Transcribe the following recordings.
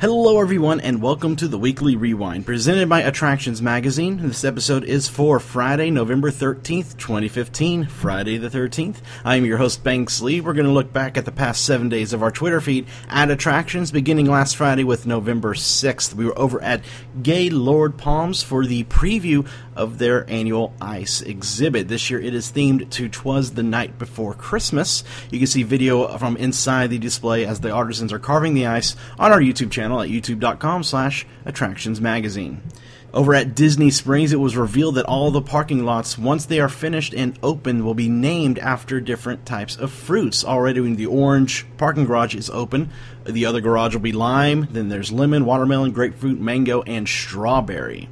Hello, everyone, and welcome to the Weekly Rewind, presented by Attractions Magazine. This episode is for Friday, November 13th, 2015, Friday the 13th. I am your host, Banks Lee. We're going to look back at the past seven days of our Twitter feed at Attractions, beginning last Friday with November 6th. We were over at Gaylord Palms for the preview of their annual ice exhibit. This year it is themed to Twas the Night Before Christmas. You can see video from inside the display as the artisans are carving the ice on our YouTube channel channel at youtube.com slash attractionsmagazine. Over at Disney Springs, it was revealed that all the parking lots, once they are finished and open, will be named after different types of fruits. Already, the orange parking garage is open. The other garage will be lime. Then there's lemon, watermelon, grapefruit, mango, and strawberry.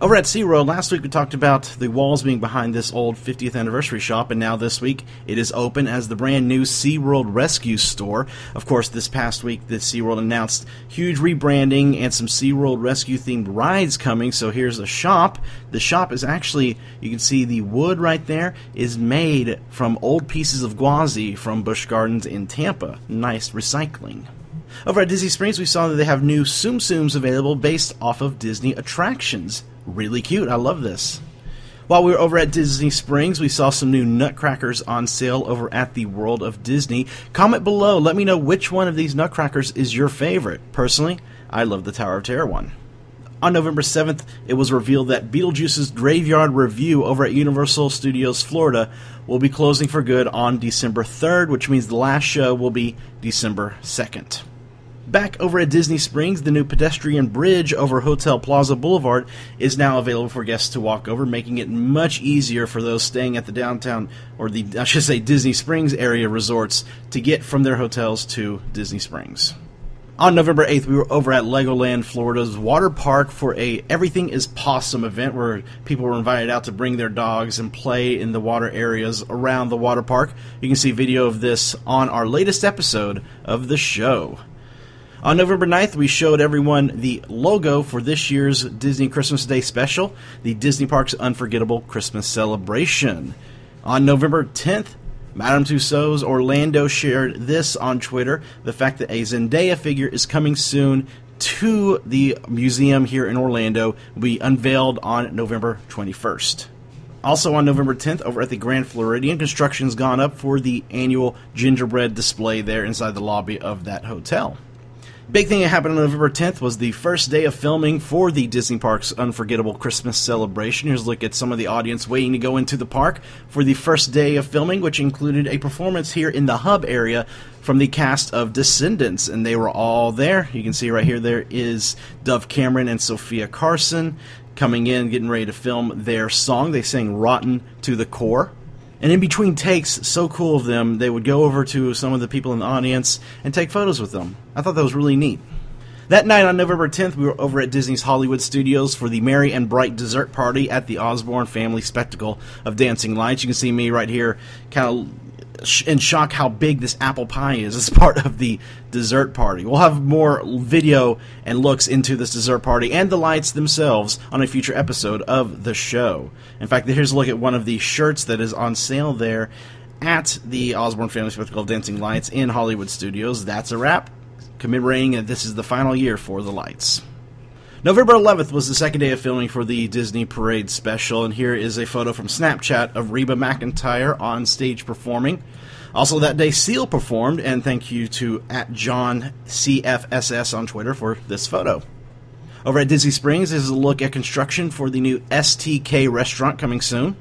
Over at SeaWorld, last week we talked about the walls being behind this old 50th anniversary shop, and now this week it is open as the brand new SeaWorld Rescue Store. Of course, this past week, the SeaWorld announced huge rebranding and some SeaWorld Rescue themed rides coming, so here's a shop. The shop is actually, you can see the wood right there, is made from old pieces of Gwazi from Busch Gardens in Tampa. Nice recycling. Over at Disney Springs, we saw that they have new Tsum Tsums available based off of Disney attractions really cute. I love this. While we were over at Disney Springs, we saw some new nutcrackers on sale over at the World of Disney. Comment below, let me know which one of these nutcrackers is your favorite. Personally, I love the Tower of Terror one. On November 7th, it was revealed that Beetlejuice's Graveyard Revue over at Universal Studios Florida will be closing for good on December 3rd, which means the last show will be December 2nd. Back over at Disney Springs, the new pedestrian bridge over Hotel Plaza Boulevard is now available for guests to walk over, making it much easier for those staying at the downtown, or the, I should say, Disney Springs area resorts to get from their hotels to Disney Springs. On November 8th, we were over at Legoland Florida's water park for a Everything is Possum event where people were invited out to bring their dogs and play in the water areas around the water park. You can see video of this on our latest episode of the show. On November 9th, we showed everyone the logo for this year's Disney Christmas Day special, the Disney Parks Unforgettable Christmas Celebration. On November 10th, Madame Tussauds Orlando shared this on Twitter the fact that a Zendaya figure is coming soon to the museum here in Orlando will be unveiled on November 21st. Also on November 10th, over at the Grand Floridian, construction's gone up for the annual gingerbread display there inside the lobby of that hotel. Big thing that happened on November 10th was the first day of filming for the Disney Parks Unforgettable Christmas Celebration. Here's a look at some of the audience waiting to go into the park for the first day of filming, which included a performance here in the hub area from the cast of Descendants, and they were all there. You can see right here there is Dove Cameron and Sofia Carson coming in, getting ready to film their song. They sang Rotten to the Core. And in between takes, so cool of them, they would go over to some of the people in the audience and take photos with them. I thought that was really neat. That night on November 10th, we were over at Disney's Hollywood Studios for the Merry and Bright dessert party at the Osborne Family Spectacle of Dancing Lights. You can see me right here, kind in shock how big this apple pie is as part of the dessert party. We'll have more video and looks into this dessert party and the lights themselves on a future episode of the show. In fact, here's a look at one of the shirts that is on sale there at the Osborne Family Spectacle of Dancing Lights in Hollywood Studios. That's a wrap, commemorating that this is the final year for the lights. November 11th was the second day of filming for the Disney Parade special, and here is a photo from Snapchat of Reba McEntire on stage performing. Also, that day, Seal performed, and thank you to at John CFSS on Twitter for this photo. Over at Disney Springs is a look at construction for the new STK restaurant coming soon.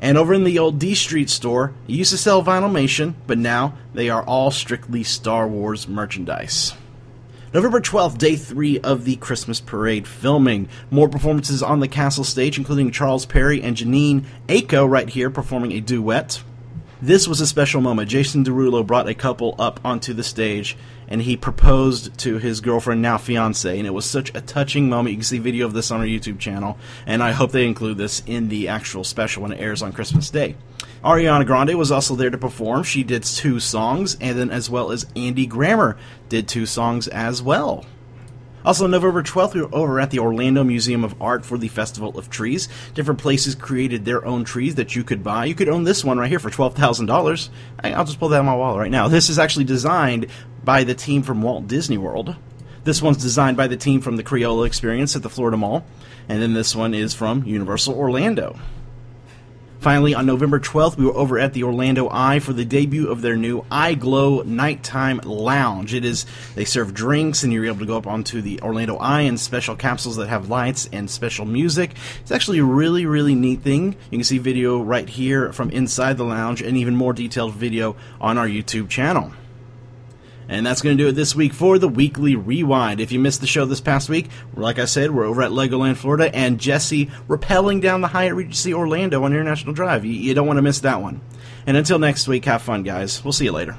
And over in the old D Street store, used to sell Vinylmation, but now they are all strictly Star Wars merchandise. November 12th, day three of the Christmas Parade filming. More performances on the castle stage, including Charles Perry and Jhené Aiko right here performing a duet. This was a special moment. Jason Derulo brought a couple up onto the stage and he proposed to his girlfriend, now fiance, and it was such a touching moment. You can see video of this on our YouTube channel, and I hope they include this in the actual special when it airs on Christmas Day. Ariana Grande was also there to perform. She did two songs, and then as well as Andy Grammer did two songs as well. Also, November 12th, we were over at the Orlando Museum of Art for the Festival of Trees. Different places created their own trees that you could buy. You could own this one right here for $12,000. I'll just pull that on my wall right now. This is actually designed by the team from Walt Disney World. This one's designed by the team from the Crayola Experience at the Florida Mall. And then this one is from Universal Orlando. Finally, on November 12th, we were over at the Orlando Eye for the debut of their new Eye Glow Nighttime Lounge. It is they serve drinks, and you're able to go up onto the Orlando Eye in special capsules that have lights and special music. It's actually a really, really neat thing. You can see video right here from inside the lounge, and even more detailed video on our YouTube channel. And that's going to do it this week for the weekly rewind. If you missed the show this past week, like I said, we're over at Legoland, Florida, and Jesse rappelling down the Hyatt Regency Orlando on International Drive. You, you don't want to miss that one. And until next week, have fun, guys. We'll see you later.